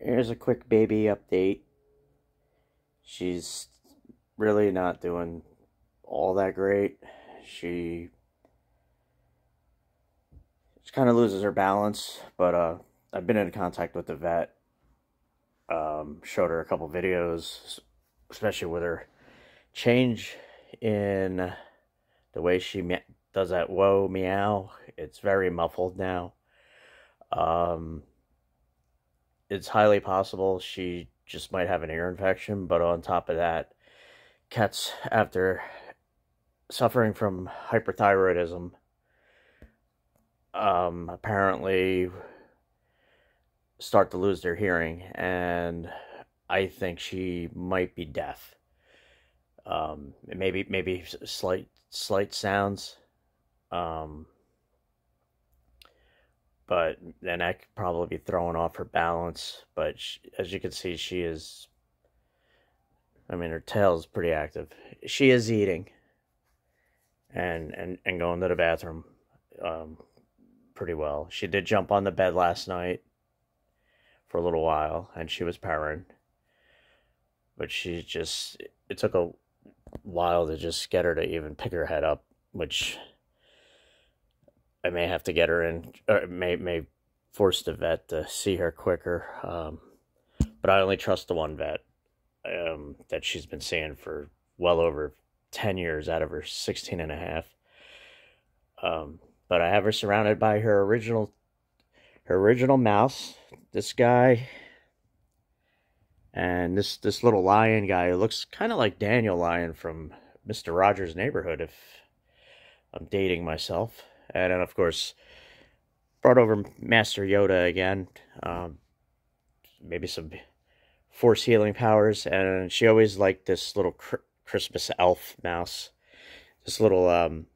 Here's a quick baby update. She's really not doing all that great. She she kind of loses her balance, but uh, I've been in contact with the vet. Um, showed her a couple videos, especially with her change in the way she does that whoa meow. It's very muffled now. Um, it's highly possible she just might have an ear infection, but on top of that, cats after suffering from hyperthyroidism um, apparently start to lose their hearing, and I think she might be deaf. Um, maybe maybe slight slight sounds. Um, but then I could probably be throwing off her balance. But she, as you can see, she is. I mean, her tail is pretty active. She is eating. And and and going to the bathroom, um, pretty well. She did jump on the bed last night for a little while, and she was purring. But she just it took a while to just get her to even pick her head up, which I may have to get her in, or may may force the vet to see her quicker. Um, but I only trust the one vet um, that she's been seeing for well over 10 years out of her 16 and a half. Um, but I have her surrounded by her original her original mouse, this guy, and this this little lion guy who looks kind of like Daniel Lion from Mr. Rogers' Neighborhood if I'm dating myself and then of course brought over Master Yoda again. Um, maybe some force healing powers, and she always liked this little cr- Christmas elf mouse. This little um,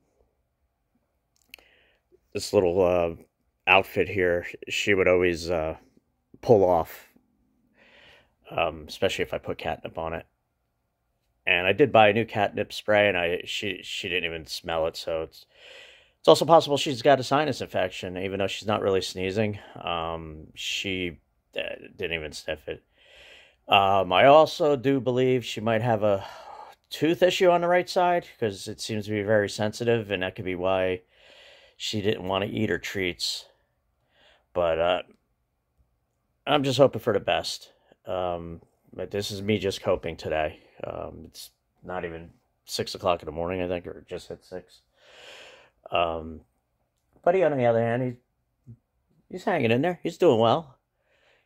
this little uh, outfit here, she would always uh, pull off, um, especially if I put catnip on it. And I did buy a new catnip spray, and I she she didn't even smell it, so it's it's also possible she's got a sinus infection, even though she's not really sneezing. Um, she uh, didn't even sniff it. Um, I also do believe she might have a tooth issue on the right side because it seems to be very sensitive, and that could be why she didn't want to eat her treats. But uh, I'm just hoping for the best. Um, but this is me just coping today. Um, it's not even six o'clock in the morning, I think, or just at six. Um, Buddy, on the other hand, he's he's hanging in there. He's doing well.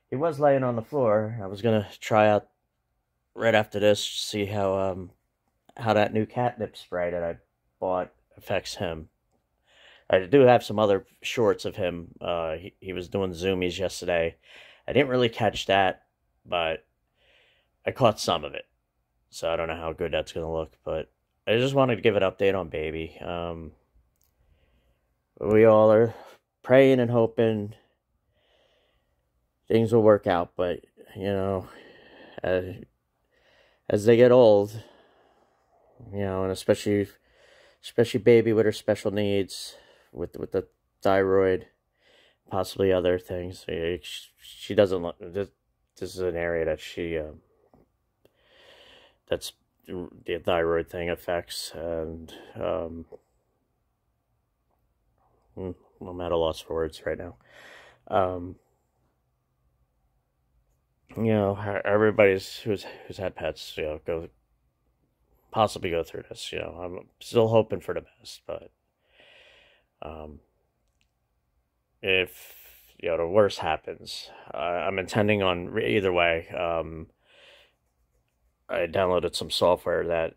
He was laying on the floor. I was gonna try out right after this, see how um how that new catnip spray that I bought affects him. I do have some other shorts of him. Uh, he, he was doing zoomies yesterday. I didn't really catch that, but I caught some of it. So I don't know how good that's gonna look, but I just wanted to give an update on baby. Um, we all are praying and hoping things will work out. But you know, as, as they get old, you know, and especially especially baby with her special needs, with with the thyroid, possibly other things. She doesn't look. This, this is an area that she um, that's the thyroid thing affects, and um, I'm at a loss for words right now. Um, you know, everybody's who's who's had pets, you know, go possibly go through this. You know, I'm still hoping for the best, but um, if you know the worst happens, uh, I'm intending on either way. Um, I downloaded some software that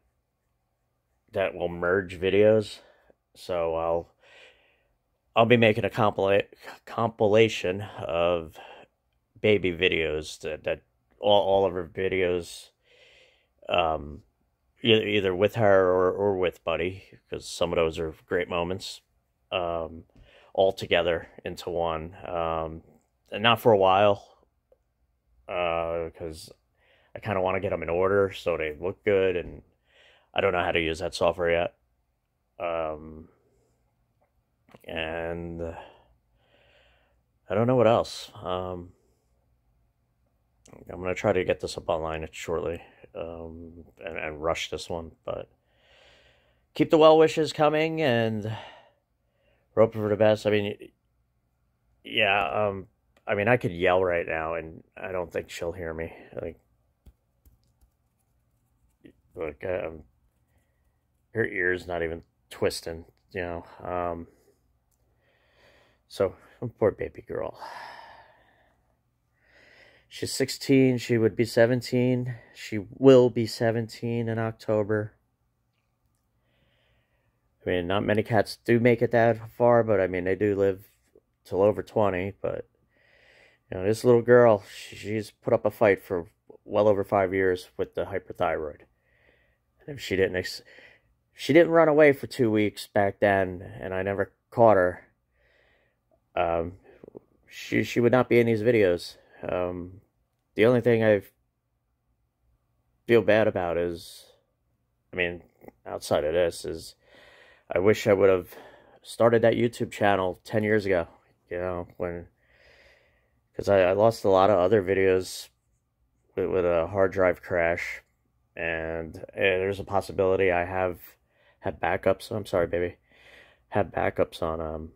that will merge videos, so I'll I'll be making a compila- compilation of baby videos that, that all, all of her videos, um, either with her or, or with Buddy, because some of those are great moments, um, all together into one. Um, and not for a while, because uh, I kind of want to get them in order so they look good, and I don't know how to use that software yet. Um, and I don't know what else. Um, I'm gonna try to get this up online shortly, um, and, and rush this one, but keep the well wishes coming and hope for the best. I mean, yeah, um, I mean, I could yell right now, and I don't think she'll hear me. Like, like, um, her ear's not even twisting, you know. Um, so, poor baby girl. She's 16. She would be 17. She will be 17 in October. I mean, not many cats do make it that far, but I mean, they do live till over 20. But, you know, this little girl, she's put up a fight for well over five years with the hyperthyroid. And if she didn't, she didn't run away for two weeks back then, and I never caught her, um, she, she would not be in these videos. Um, the only thing I feel bad about is, I mean, outside of this, is I wish I would have started that YouTube channel 10 years ago, you know, when, because I, I lost a lot of other videos with, with a hard drive crash, and, and there's a possibility I have had backups, I'm sorry, baby, had backups on, um,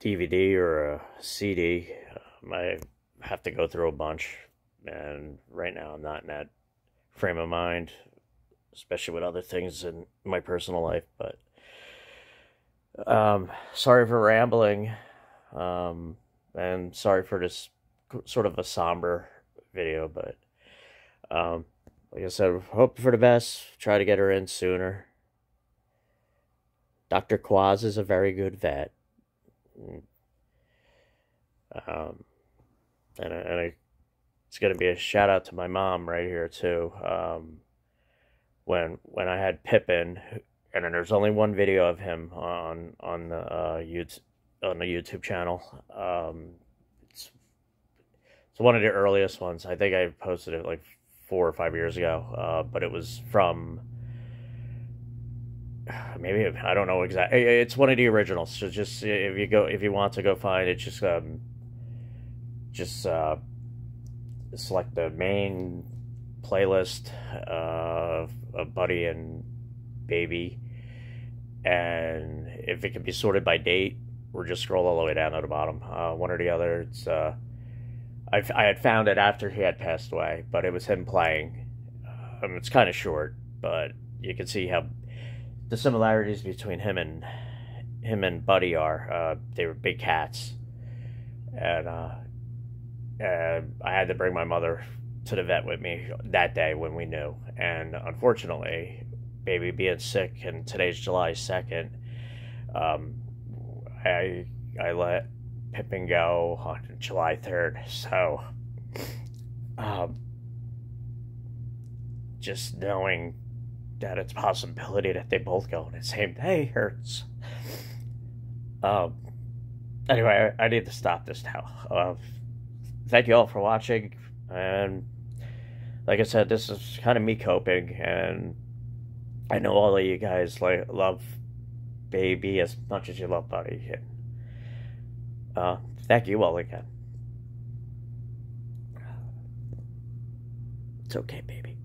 DVD or a CD. Um, I have to go through a bunch, and right now I'm not in that frame of mind, especially with other things in my personal life. But um, sorry for rambling, um, and sorry for this sort of a somber video, but um, like I said, hope for the best. Try to get her in sooner. Dr. Quaz is a very good vet. Um, and and I, it's going to be a shout out to my mom right here too. Um, when when I had Pippin, and then there's only one video of him on on the uh, YouTube on the YouTube channel. Um, it's it's one of the earliest ones. I think I posted it like four or five years ago, uh, but it was from maybe I don't know exactly. It's one of the originals. So just if you go if you want to go find it, just um, just uh, select the main playlist of Buddy and Baby. And if it can be sorted by date, or just scroll all the way down to the bottom, uh, one or the other. It's uh, I, I had found it after he had passed away, but it was him playing. Um, it's kind of short, but you can see how the similarities between him and him and Buddy are. Uh, they were big cats, and uh, uh, I had to bring my mother to the vet with me that day when we knew. And unfortunately, baby being sick, and today's July 2nd, um, I, I let Pippin go on July 3rd. So, um, just knowing that it's possibility that they both go on the same day hurts. Um, anyway, I, I need to stop this now. Uh, thank you all for watching. And like I said, this is kind of me coping. And I know all of you guys like love Baby as much as you love Buddy. Uh, thank you all again. It's okay, baby.